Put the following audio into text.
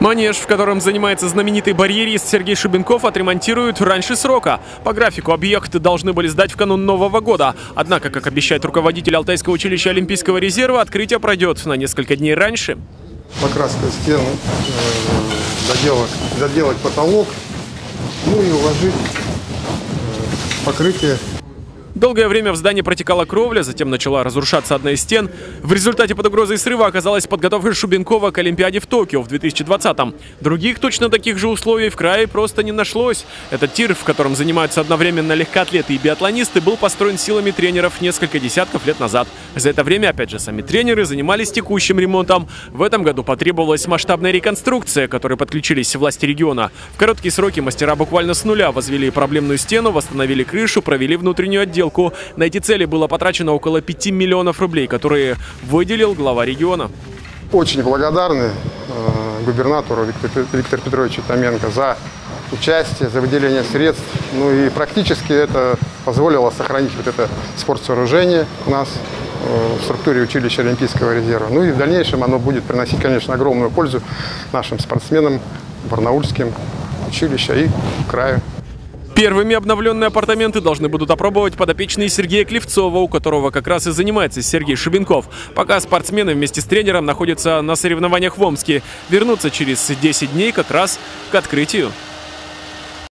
Манеж, в котором занимается знаменитый барьерист Сергей Шубенков, отремонтируют раньше срока. По графику объекты должны были сдать в канун Нового года. Однако, как обещает руководитель Алтайского училища Олимпийского резерва, открытие пройдет на несколько дней раньше. Покраска стен, э, доделать, доделать потолок, ну и уложить э, покрытие Долгое время в здании протекала кровля, затем начала разрушаться одна из стен. В результате под угрозой срыва оказалась подготовка Шубенкова к Олимпиаде в Токио в 2020-м. Других точно таких же условий в крае просто не нашлось. Этот тир, в котором занимаются одновременно легкоатлеты и биатлонисты, был построен силами тренеров несколько десятков лет назад. За это время, опять же, сами тренеры занимались текущим ремонтом. В этом году потребовалась масштабная реконструкция, к которой подключились власти региона. В короткие сроки мастера буквально с нуля возвели проблемную стену, восстановили крышу, провели внутреннюю отделку сделку. На эти цели было потрачено около 5 миллионов рублей, которые выделил глава региона. Очень благодарны э, губернатору Виктору, Виктору Петровичу Томенко за участие, за выделение средств. Ну и практически это позволило сохранить вот это спортсооружение у нас э, в структуре училища Олимпийского резерва. Ну и в дальнейшем оно будет приносить, конечно, огромную пользу нашим спортсменам, барнаульским училища и краю. Первыми обновленные апартаменты должны будут опробовать подопечные Сергея Клевцова, у которого как раз и занимается Сергей Шубенков. Пока спортсмены вместе с тренером находятся на соревнованиях в Омске. Вернутся через 10 дней как раз к открытию.